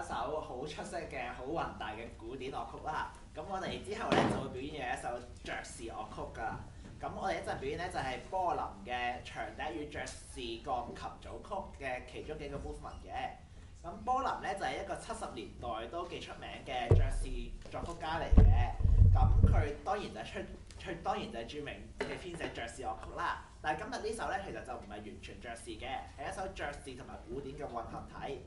一首好出色嘅、好宏大嘅古典樂曲啦。咁我哋之後咧就會表演嘅一首爵士樂曲㗎。咁我哋一陣表演咧就係、波林嘅長笛與爵士鋼琴組曲嘅其中幾個 movement 嘅。咁波林咧就係、一個七十年代都幾出名嘅爵士作曲家嚟嘅。咁佢當然就係出佢當然就係著名嘅編寫爵士樂曲啦。但係今日呢首咧其實就唔係完全爵士嘅，係一首爵士同埋古典嘅混合體。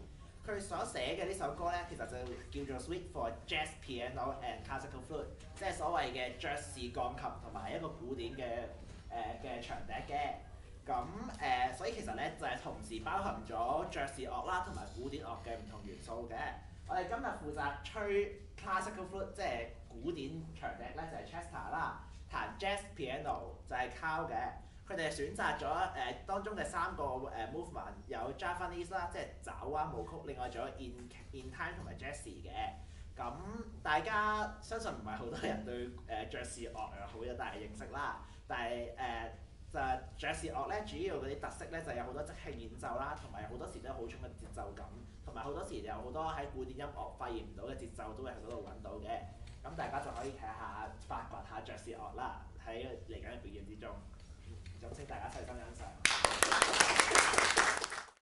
佢所寫嘅呢首歌咧，其實就叫做 Sweet for Jazz Piano and Classical Flute，即係所謂嘅爵士鋼琴同埋一個古典嘅誒嘅長笛嘅。咁誒、所以其實咧就係、同時包含咗爵士樂啦同埋古典樂嘅唔同元素嘅。我哋今日負責吹 classical flute，即係古典長笛咧就係、Chester 啦，彈 jazz piano 就係 Carl 嘅。佢哋選擇咗誒、呃、當中嘅三個誒、movement，有 Javanese 啦，即係爪哇舞曲，另外仲有 in in time 同埋 jazz 嘅。咁大家相信唔係好多人對誒、爵士樂有好有大嘅認識啦，但係誒、就爵士樂咧，主要嗰啲特色咧就有好多即興演奏啦，同埋好多時都有好重嘅節奏感，同埋好多時有好多喺古典音樂發現唔到嘅節奏都會喺嗰度揾到嘅。咁大家就可以睇下發掘下爵士樂啦，喺嚟緊嘅表演之中。咁請大家一齊商量。